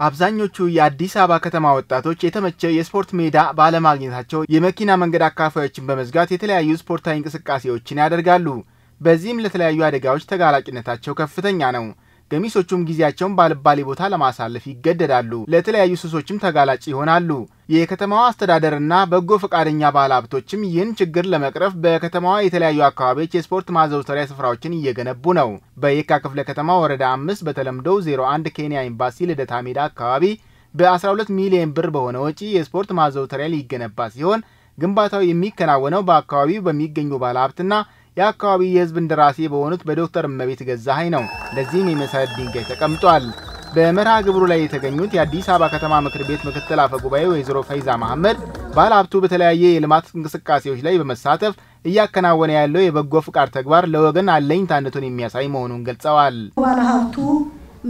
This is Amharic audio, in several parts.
አብዛኞቹ የአዲስ አበባ ከተማ ወጣቶች የተመቸ የስፖርት ሜዳ ባለማግኘታቸው የመኪና መንገድ አካፋዮችን በመዝጋት የተለያዩ ስፖርታዊ እንቅስቃሴዎችን ያደርጋሉ። በዚህም ለተለያዩ አደጋዎች ተጋላጭነታቸው ከፍተኛ ነው። ገሚሶቹም ጊዜያቸውን ባልባሌ ቦታ ለማሳለፍ ይገደዳሉ። ለተለያዩ ሱሶችም ተጋላጭ ይሆናሉ። የከተማዋ አስተዳደርና በጎ ፈቃደኛ ባለሀብቶችም ይህን ችግር ለመቅረፍ በከተማዋ የተለያዩ አካባቢዎች የስፖርት ማዘውተሪያ ስፍራዎችን እየገነቡ ነው። በየካ ክፍለ ከተማ ወረዳ አምስት በተለምዶ 01 ኬንያ ኤምባሲ ልደታ ሜዳ አካባቢ በ12 ሚሊዮን ብር በሆነ ወጪ የስፖርት ማዘውተሪያ ሊገነባ ሲሆን ግንባታው የሚከናወነው በአካባቢው በሚገኙ ባለሀብትና የአካባቢ የሕዝብ እንደራሴ በሆኑት በዶክተር እመቤት ገዛሀኝ ነው። ለዚህም የመሰረት ድንጋይ ተቀምጧል። በመርሃ ግብሩ ላይ የተገኙት የአዲስ አበባ ከተማ ምክር ቤት ምክትል አፈ ጉባኤ ወይዘሮ ፈይዛ መሐመድ ባለሀብቱ በተለያየ የልማት እንቅስቃሴዎች ላይ በመሳተፍ እያከናወነ ያለው የበጎ ፍቃድ ተግባር ለወገን አለኝታነቱን የሚያሳይ መሆኑን ገልጸዋል። ባለሀብቱ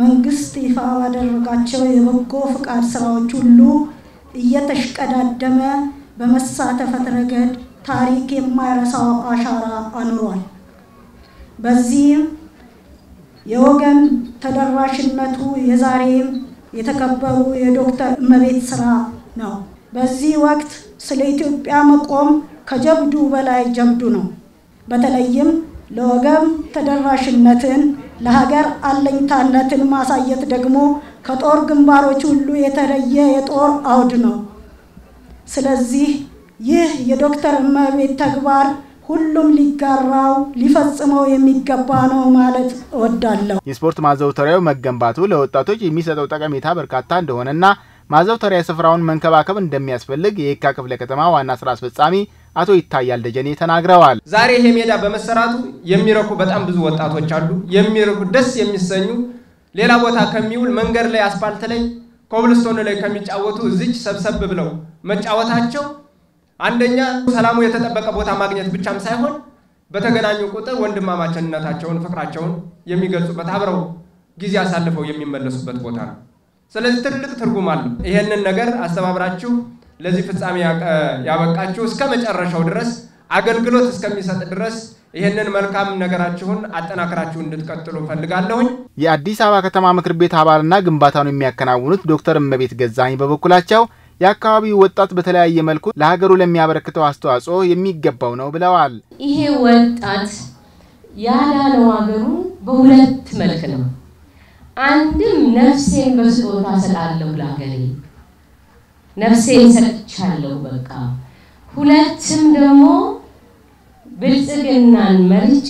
መንግስት ይፋ ባደረጋቸው የበጎ ፍቃድ ስራዎች ሁሉ እየተሽቀዳደመ በመሳተፈት ረገድ ታሪክ የማይረሳው አሻራ አኑሯል። በዚህም የወገን ተደራሽነቱ የዛሬም የተከበሩ የዶክተር እመቤት ስራ ነው። በዚህ ወቅት ስለ ኢትዮጵያ መቆም ከጀብዱ በላይ ጀብዱ ነው። በተለይም ለወገን ተደራሽነትን ለሀገር አለኝታነትን ማሳየት ደግሞ ከጦር ግንባሮች ሁሉ የተለየ የጦር አውድ ነው። ስለዚህ ይህ የዶክተር እመቤት ተግባር ሁሉም ሊጋራው ሊፈጽመው የሚገባ ነው ማለት እወዳለሁ። የስፖርት ማዘውተሪያው መገንባቱ ለወጣቶች የሚሰጠው ጠቀሜታ በርካታ እንደሆነና ማዘውተሪያ ስፍራውን መንከባከብ እንደሚያስፈልግ የየካ ክፍለ ከተማ ዋና ስራ አስፈጻሚ አቶ ይታያል ደጀኔ ተናግረዋል። ዛሬ ይሄ ሜዳ በመሰራቱ የሚረኩ በጣም ብዙ ወጣቶች አሉ። የሚረኩ ደስ የሚሰኙ ሌላ ቦታ ከሚውል መንገድ ላይ አስፓልት ላይ ኮብልስቶን ላይ ከሚጫወቱ እዚች ሰብሰብ ብለው መጫወታቸው አንደኛ ሰላሙ የተጠበቀ ቦታ ማግኘት ብቻም ሳይሆን በተገናኙ ቁጥር ወንድማማችነታቸውን፣ ፍቅራቸውን የሚገልጹበት አብረው ጊዜ አሳልፈው የሚመለሱበት ቦታ ነው። ስለዚህ ትልቅ ትርጉም አለው። ይሄንን ነገር አስተባብራችሁ ለዚህ ፍጻሜ ያበቃችሁ እስከ መጨረሻው ድረስ አገልግሎት እስከሚሰጥ ድረስ ይህንን መልካም ነገራችሁን አጠናክራችሁ እንድትቀጥሉ ፈልጋለሁኝ። የአዲስ አበባ ከተማ ምክር ቤት አባልና ግንባታውን የሚያከናውኑት ዶክተር እመቤት ገዛኸኝ በበኩላቸው የአካባቢው ወጣት በተለያየ መልኩ ለሀገሩ ለሚያበረክተው አስተዋጽኦ የሚገባው ነው ብለዋል። ይሄ ወጣት ያዳነው ሀገሩ በሁለት መልክ ነው። አንድም ነፍሴን በስጦታ እሰጣለሁ ለሀገሬ፣ ነፍሴን ሰጥቻለሁ በቃ። ሁለትም ደግሞ ብልጽግናን መርጬ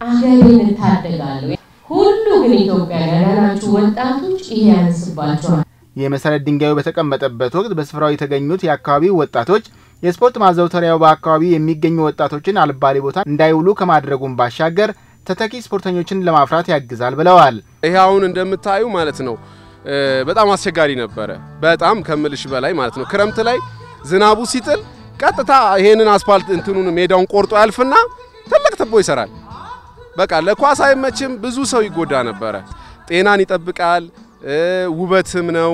አገሬን እታደጋለሁ። ሁሉ ግን ኢትዮጵያ ያዳናችሁ ወጣቶች ይሄ ያንስባቸዋል። የመሰረት ድንጋዩ በተቀመጠበት ወቅት በስፍራው የተገኙት የአካባቢው ወጣቶች የስፖርት ማዘውተሪያው በአካባቢው የሚገኙ ወጣቶችን አልባሌ ቦታ እንዳይውሉ ከማድረጉም ባሻገር ተተኪ ስፖርተኞችን ለማፍራት ያግዛል ብለዋል። ይሄ አሁን እንደምታዩ ማለት ነው በጣም አስቸጋሪ ነበረ። በጣም ከምልሽ በላይ ማለት ነው። ክረምት ላይ ዝናቡ ሲጥል ቀጥታ ይሄንን አስፓልት እንትኑን ሜዳውን ቆርጦ ያልፍና ትልቅ ትቦ ይሰራል። በቃ ለኳስ አይመችም። ብዙ ሰው ይጎዳ ነበረ። ጤናን ይጠብቃል፣ ውበትም ነው።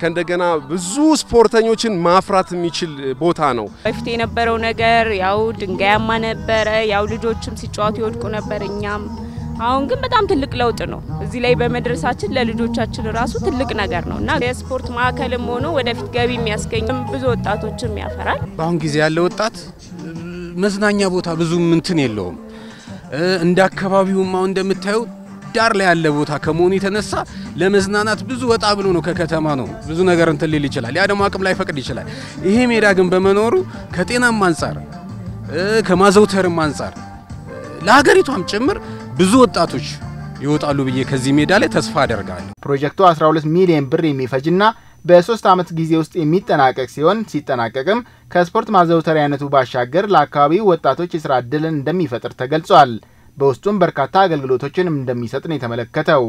ከእንደገና ብዙ ስፖርተኞችን ማፍራት የሚችል ቦታ ነው። በፊት የነበረው ነገር ያው ድንጋያማ ነበረ። ያው ልጆችም ሲጫወቱ ይወድቁ ነበር፣ እኛም አሁን ግን በጣም ትልቅ ለውጥ ነው። እዚህ ላይ በመድረሳችን ለልጆቻችን ራሱ ትልቅ ነገር ነው እና የስፖርት ማዕከልም ሆኖ ወደፊት ገቢ የሚያስገኝ ብዙ ወጣቶችም ያፈራል። በአሁን ጊዜ ያለ ወጣት መዝናኛ ቦታ ብዙም እንትን የለውም። እንደ አካባቢውም አሁን እንደምታየው ዳር ላይ ያለ ቦታ ከመሆኑ የተነሳ ለመዝናናት ብዙ ወጣ ብሎ ነው ከከተማ ነው ብዙ ነገር እንትን ሊል ይችላል። ያ ደግሞ አቅም ላይ ፈቅድ ይችላል። ይሄ ሜዳ ግን በመኖሩ ከጤናም አንጻር ከማዘውተርም አንጻር ለሀገሪቷም ጭምር ብዙ ወጣቶች ይወጣሉ ብዬ ከዚህ ሜዳ ላይ ተስፋ አደርጋለሁ። ፕሮጀክቱ 12 ሚሊዮን ብር የሚፈጅና በሶስት ዓመት ጊዜ ውስጥ የሚጠናቀቅ ሲሆን ሲጠናቀቅም ከስፖርት ማዘውተሪያነቱ ባሻገር ለአካባቢው ወጣቶች የስራ ዕድልን እንደሚፈጥር ተገልጿል። በውስጡም በርካታ አገልግሎቶችን እንደሚሰጥ ነው የተመለከተው።